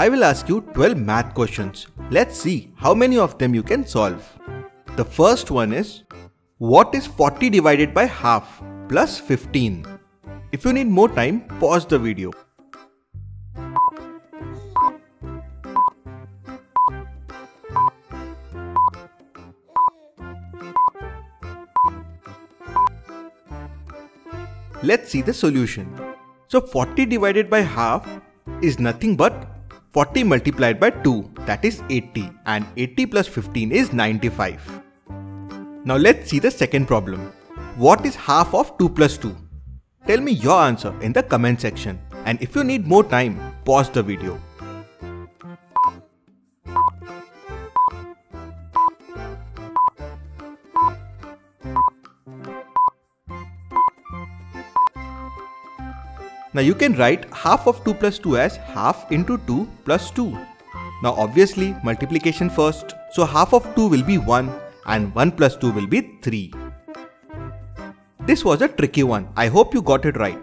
I will ask you 12 math questions. Let's see how many of them you can solve. The first one is What is 40 divided by half plus 15? If you need more time, pause the video. Let's see the solution. So 40 divided by half is nothing but 40 multiplied by 2 that is 80 and 80 plus 15 is 95. Now let's see the second problem. What is half of 2 plus 2? Tell me your answer in the comment section and if you need more time, pause the video. Now you can write half of 2 plus 2 as half into 2 plus 2. Now obviously multiplication first. So half of 2 will be 1 and 1 plus 2 will be 3. This was a tricky one. I hope you got it right.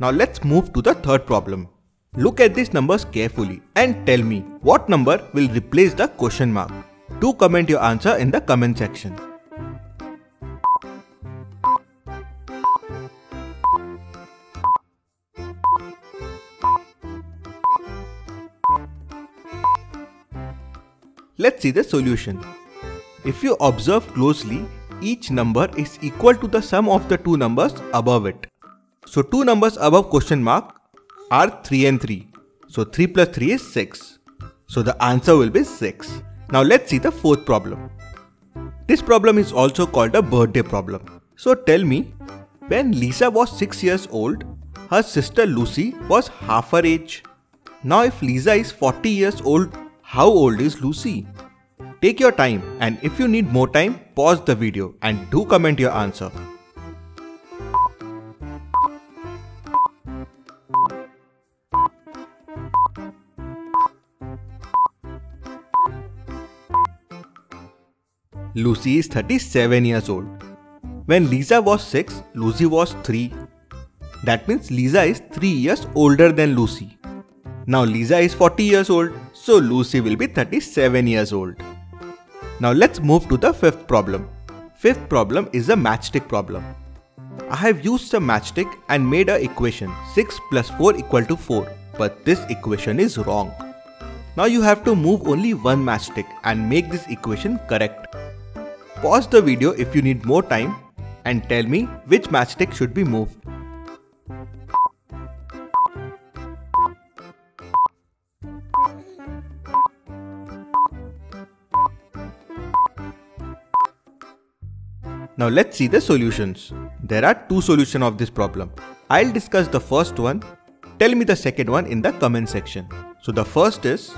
Now let's move to the third problem. Look at these numbers carefully and tell me what number will replace the question mark. Do comment your answer in the comment section. Let's see the solution. If you observe closely, each number is equal to the sum of the two numbers above it. So two numbers above question mark are 3 and 3. So 3 plus 3 is 6. So the answer will be 6. Now let's see the fourth problem. This problem is also called a birthday problem. So tell me, when Lisa was 6 years old, her sister Lucy was half her age. Now if Lisa is 40 years old how old is Lucy? Take your time and if you need more time, pause the video and do comment your answer. Lucy is 37 years old. When Lisa was 6, Lucy was 3. That means Lisa is 3 years older than Lucy. Now Lisa is 40 years old, so Lucy will be 37 years old. Now let's move to the fifth problem. Fifth problem is a matchstick problem. I have used some matchstick and made a equation 6 plus 4 equal to 4, but this equation is wrong. Now you have to move only one matchstick and make this equation correct. Pause the video if you need more time and tell me which matchstick should be moved. Now let's see the solutions. There are two solutions of this problem. I'll discuss the first one. Tell me the second one in the comment section. So the first is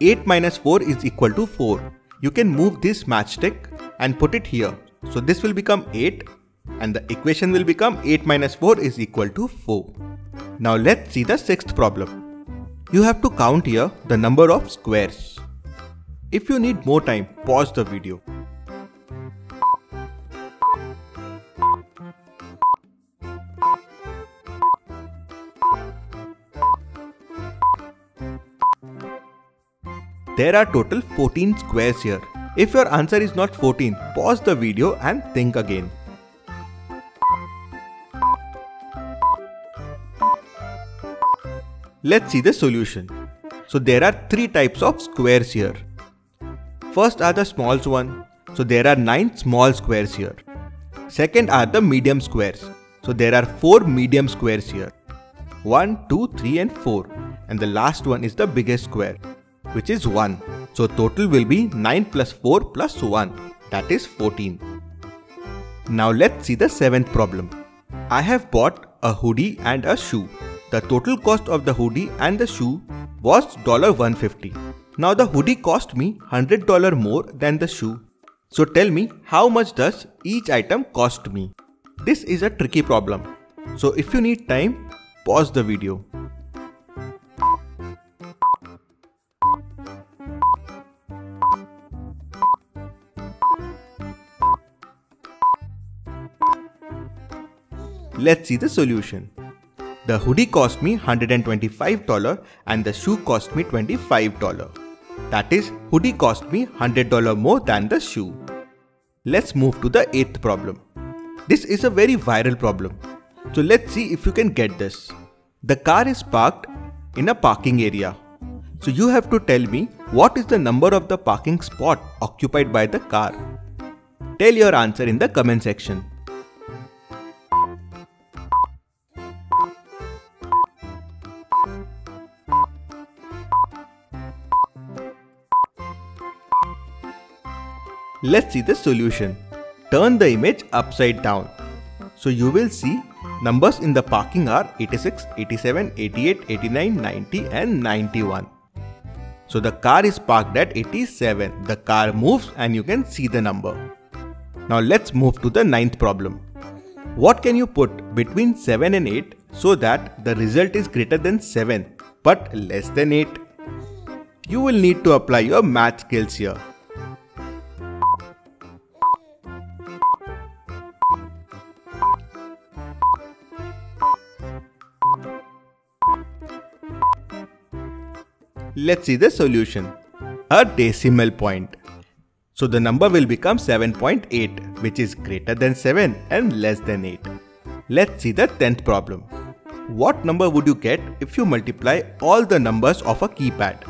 8 minus 4 is equal to 4. You can move this matchstick and put it here. So this will become 8 and the equation will become 8 minus 4 is equal to 4. Now let's see the sixth problem. You have to count here the number of squares. If you need more time, pause the video. There are total 14 squares here. If your answer is not 14, pause the video and think again. Let's see the solution. So there are three types of squares here. First are the small one. So there are 9 small squares here. Second are the medium squares. So there are 4 medium squares here. 1, 2, 3 and 4. And the last one is the biggest square which is 1. So total will be 9 plus 4 plus 1 that is 14. Now let's see the seventh problem. I have bought a hoodie and a shoe. The total cost of the hoodie and the shoe was $150. Now the hoodie cost me $100 more than the shoe. So tell me how much does each item cost me? This is a tricky problem. So if you need time, pause the video. Let's see the solution. The hoodie cost me $125 and the shoe cost me $25. That is, hoodie cost me $100 more than the shoe. Let's move to the eighth problem. This is a very viral problem. So let's see if you can get this. The car is parked in a parking area. So you have to tell me what is the number of the parking spot occupied by the car. Tell your answer in the comment section. Let's see the solution. Turn the image upside down. So you will see numbers in the parking are 86, 87, 88, 89, 90 and 91. So the car is parked at 87. The car moves and you can see the number. Now let's move to the ninth problem. What can you put between 7 and 8 so that the result is greater than 7 but less than 8? You will need to apply your math skills here. Let's see the solution. A decimal point. So the number will become 7.8 which is greater than 7 and less than 8. Let's see the 10th problem. What number would you get if you multiply all the numbers of a keypad?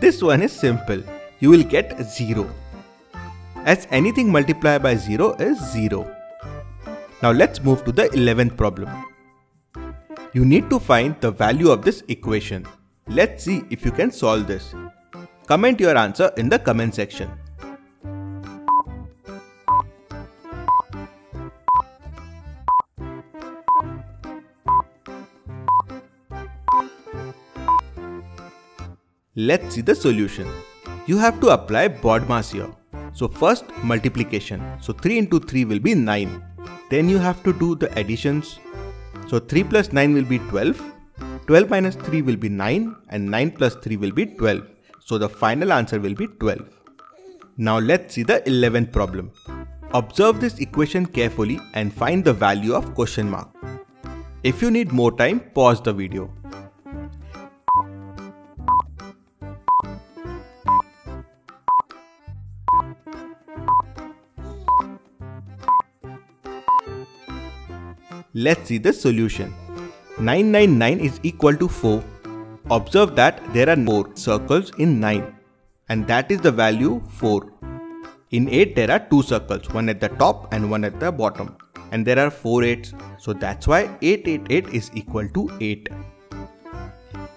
This one is simple you will get 0. As anything multiplied by 0 is 0. Now let's move to the 11th problem. You need to find the value of this equation. Let's see if you can solve this. Comment your answer in the comment section. Let's see the solution you have to apply BODMAS here. So first multiplication. So 3 into 3 will be 9. Then you have to do the additions. So 3 plus 9 will be 12. 12 minus 3 will be 9 and 9 plus 3 will be 12. So the final answer will be 12. Now let's see the 11th problem. Observe this equation carefully and find the value of question mark. If you need more time, pause the video. Let's see the solution. 999 is equal to 4. Observe that there are 4 circles in 9 and that is the value 4. In 8 there are 2 circles, one at the top and one at the bottom and there are 4 8s so that's why 888 is equal to 8.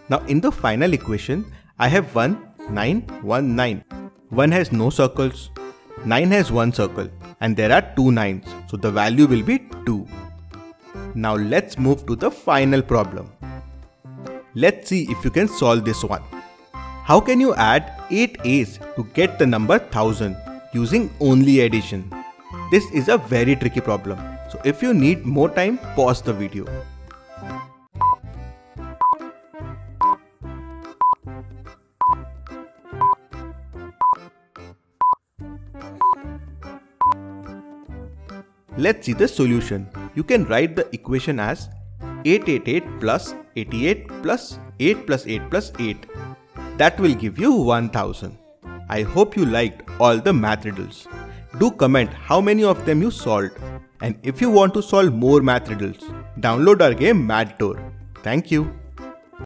Now in the final equation I have 1 9 1 9. 1 has no circles, 9 has 1 circle and there are 2 9s so the value will be 2. Now let's move to the final problem. Let's see if you can solve this one. How can you add 8 A's to get the number 1000 using only addition? This is a very tricky problem. So if you need more time, pause the video. Let's see the solution you can write the equation as 888 plus 88 plus 8 plus 8 plus 8. That will give you 1000. I hope you liked all the math riddles. Do comment how many of them you solved. And if you want to solve more math riddles, download our game Math Tour. Thank you.